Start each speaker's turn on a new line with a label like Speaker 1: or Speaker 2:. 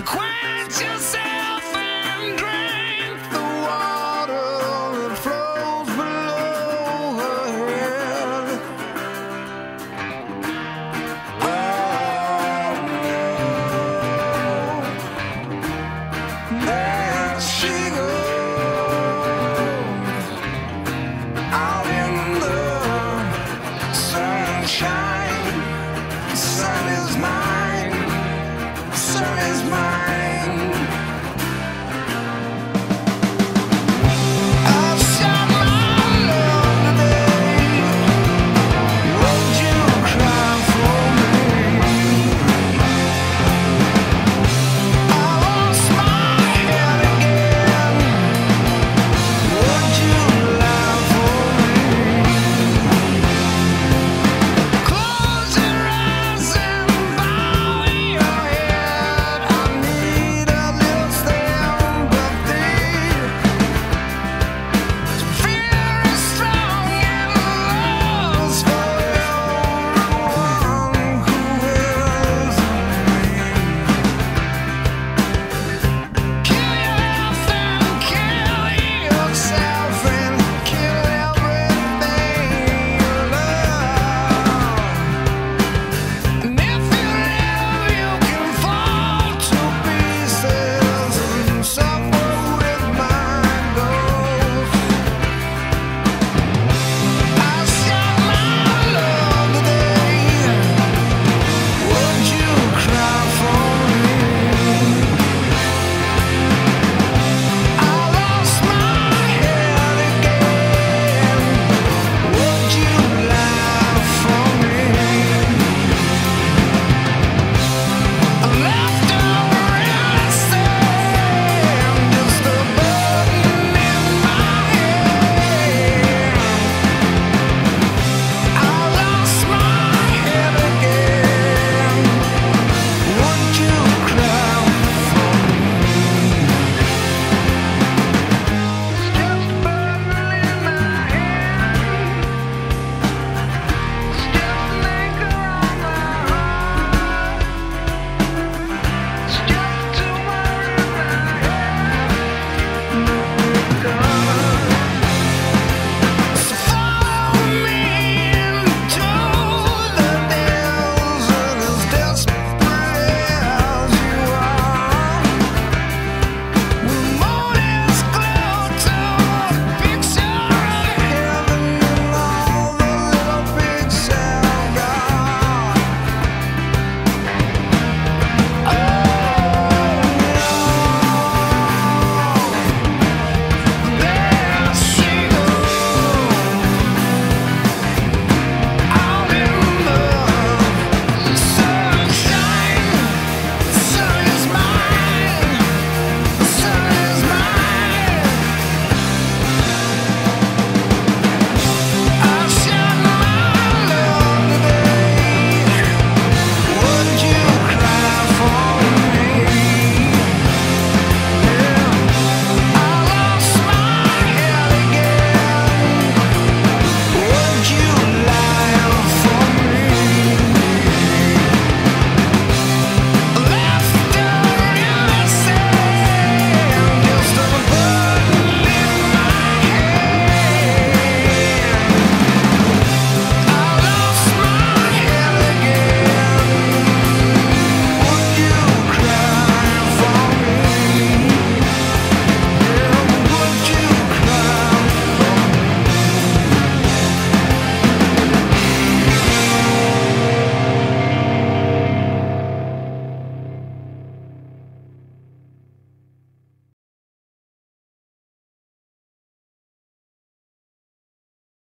Speaker 1: consequence.